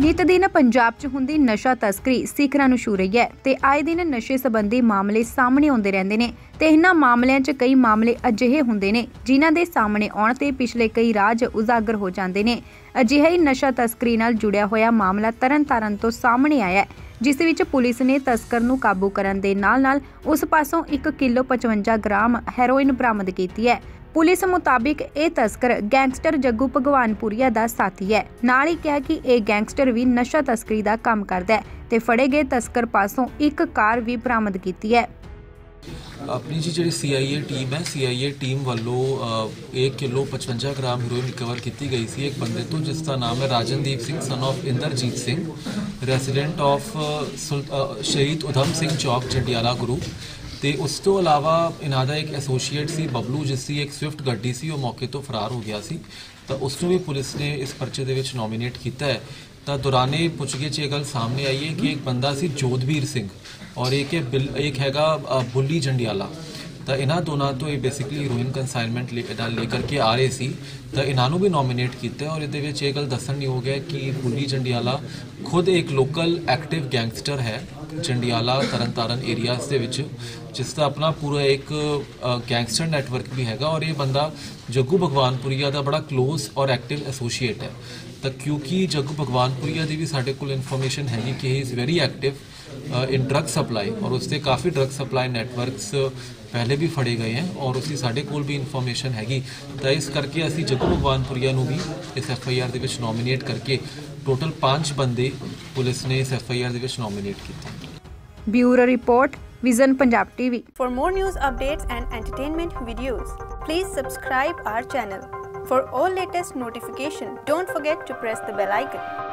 ਨਿਤ ਦਿਨ ਪੰਜਾਬ 'ਚ ਹੁੰਦੀ ਨਸ਼ਾ ਤਸਕਰੀ ਸਿਖਰਾਂ ਨੂੰ ਛੂ ਰਹੀ ਹੈ ਤੇ ਆਏ ਦਿਨ ਨਸ਼ੇ ਸੰਬੰਧੀ ਮਾਮਲੇ ਸਾਹਮਣੇ ਆਉਂਦੇ ਰਹਿੰਦੇ ਨੇ ਤੇ ਇਹਨਾਂ ਮਾਮਲਿਆਂ 'ਚ ਕਈ ਮਾਮਲੇ ਅਜਿਹੇ ਹੁੰਦੇ ਨੇ ਜਿਨ੍ਹਾਂ ਦੇ ਸਾਹਮਣੇ ਆਉਣ ਤੇ ਪਿਛਲੇ ਕਈ ਰਾਜ ਉਜਾਗਰ ਹੋ ਜਾਂਦੇ ਨੇ। ਅਜਿਹਾ ਹੀ ਨਸ਼ਾ ਤਸਕਰੀ ਨਾਲ ਜੁੜਿਆ ਹੋਇਆ ਮਾਮਲਾ ਤਰਨਤਾਰਨ ਤੋਂ ਸਾਹਮਣੇ ਆਇਆ ਹੈ, ਜਿਸ ਵਿੱਚ ਪੁਲਿਸ ਨੇ ਤਸਕਰ ਨੂੰ ਕਾਬੂ ਕਰਨ ਦੇ ਨਾਲ-ਨਾਲ ਉਸ ਪਾਸੋਂ 1 ਕਿਲੋ 55 ਗ੍ਰਾਮ ਹੈਰੋਇਨ ਬਰਾਮਦ ਕੀਤੀ ਹੈ। ਪੁਲਿਸ ਮੁਤਾਬਿਕ ਇਹ ਤਸਕਰ ਗੈਂਗਸਟਰ ਜੱਗੂ ਭਗਵਾਨਪੁਰੀਆ ਦਾ ਸਾਥੀ ਹੈ। ਨਾਲ ਹੀ ਕਿਹਾ ਕਿ ਇਹ ਗੈਂਗਸਟਰ ਵੀ ਨਸ਼ਾ ਤਸਕਰੀ ਦਾ ਕੰਮ ਕਰਦਾ ਹੈ ਤੇ ਫੜੇ ਗਏ ਤਸਕਰ ਪਾਸੋਂ ਇੱਕ ਕਾਰ ਵੀ ਬਰਾਮਦ ਕੀਤੀ ਹੈ। ਆਪਣੀ ਜੀ ਜਿਹੜੀ CIA ਟੀਮ ਹੈ CIA ਟੀਮ ਵੱਲੋਂ 1 ਕਿਲੋ 55 ਗ੍ਰਾਮ ਹੈਰੋਇਨ ਰਿਕਵਰ ਕੀਤੀ ਗਈ ਸੀ। ਇੱਕ ਬੰਦੇ ਤੋਂ ਜਿਸ ਦਾ ਨਾਮ ਹੈ Rajandeep Singh son of Inderjit Singh resident of Shaheed Udham Singh ਚੌਕ, ਜੰਡਿਆਲਾ ਗੁਰੂ। ਤੇ ਉਸ ਤੋਂ ਇਲਾਵਾ ਇਹਨਾਂ ਦਾ ਇੱਕ ਐਸੋਸੀਏਟ ਸੀ, ਬਬਲੂ, ਜਿਸ ਦੀ ਇੱਕ ਸਵਿਫਟ ਗੱਡੀ ਸੀ, ਉਹ ਮੌਕੇ ਤੋਂ ਫਰਾਰ ਹੋ ਗਿਆ ਸੀ। ਤਾਂ ਉਸ ਨੂੰ ਵੀ ਪੁਲਿਸ ਨੇ ਇਸ ਪਰਚੇ ਦੇ ਵਿੱਚ ਨੋਮੀਨੇਟ ਕੀਤਾ ਹੈ। ਤਾਂ ਦੌਰਾਨੇ ਪੁੱਛਗਿੱਛ ਇਹ ਗੱਲ ਸਾਹਮਣੇ ਆਈ ਹੈ ਕਿ ਇੱਕ ਬੰਦਾ ਸੀ ਜੋਧਵੀਰ ਸਿੰਘ ਔਰ ਇੱਕ ਹੈ ਇੱਕ ਹੈਗਾ ਬੁੱਲੀ ਜੰਡਿਆਲਾ। ਤਾਂ ਇਹਨਾਂ ਦੋਨਾਂ ਤੋਂ ਇਹ ਬੇਸਿਕਲੀ ਹੀਰੋਇਨ ਕੰਸਾਈਨਮੈਂਟ ਲੈ ਨਾਲ ਲੈ ਕਰਕੇ ਆ ਰਹੇ ਸੀ। ਤਾਂ ਇਹਨਾਂ ਨੂੰ ਵੀ ਨੋਮੀਨੇਟ ਕੀਤਾ ਔਰ ਇਹਦੇ ਵਿੱਚ ਇਹ ਗੱਲ ਦੱਸਣ ਯੋਗ ਹੈ ਕਿ ਬੁੱਲੀ ਜੰਡਿਆਲਾ ਖੁਦ ਇੱਕ ਲੋਕਲ ਐਕਟਿਵ ਗੈਂਗਸਟਰ ਹੈ, ਜੰਡਿਆਲਾ ਤਰਨਤਾਰਨ ਏਰੀਆਜ਼ ਦੇ ਵਿੱਚ, ਜਿਸ ਦਾ ਆਪਣਾ ਪੂਰਾ ਇੱਕ ਗੈਂਗਸਟਰ ਨੈਟਵਰਕ ਵੀ ਹੈਗਾ ਔਰ ਇਹ ਬੰਦਾ ਜੱਗੂ ਭਗਵਾਨਪੁਰੀਆ ਦਾ ਬੜਾ ਕਲੋਜ਼ ਔਰ ਐਕਟਿਵ ਐਸੋਸੀਏਟ ਹੈ। ਤਾਂ ਕਿਉਂਕਿ ਜੱਗੂ ਭਗਵਾਨਪੁਰੀਆ ਦੀ ਵੀ ਸਾਡੇ ਕੋਲ ਇਨਫੋਰਮੇਸ਼ਨ ਹੈਗੀ ਕਿ he is very active in drug supply ਔਰ ਉਸਦੇ ਕਾਫੀ ਡਰਗ ਸਪਲਾਈ ਨੈਟਵਰਕਸ ਪਹਿਲੇ ਵੀ ਫੜੇ ਗਏ ਹਨ ਔਰ ਉਸਦੀ ਸਾਡੇ ਕੋਲ ਵੀ ਇਨਫੋਰਮੇਸ਼ਨ ਹੈਗੀ ਤਾਂ ਇਸ ਕਰਕੇ ਅਸੀਂ ਜੱਗੂ ਭਗਵਾਨਪੁਰੀਆ ਨੂੰ ਵੀ ਇਸ ਐਫ ਆਈ ਆਰ ਦੇ ਵਿੱਚ ਨੋਮੀਨੇਟ ਕਰਕੇ ਟੋਟਲ 5 ਬੰਦੇ ਪੁਲਿਸ ਨੇ ਇਸ ਐਫ ਆਈ ਆਰ ਦੇ ਵਿੱਚ ਨੋਮੀਨੇਟ ਕੀਤੇ bureau report Vision Punjab TV For more news updates and entertainment videos, please subscribe our channel. For all latest notification, don't forget to press the bell icon.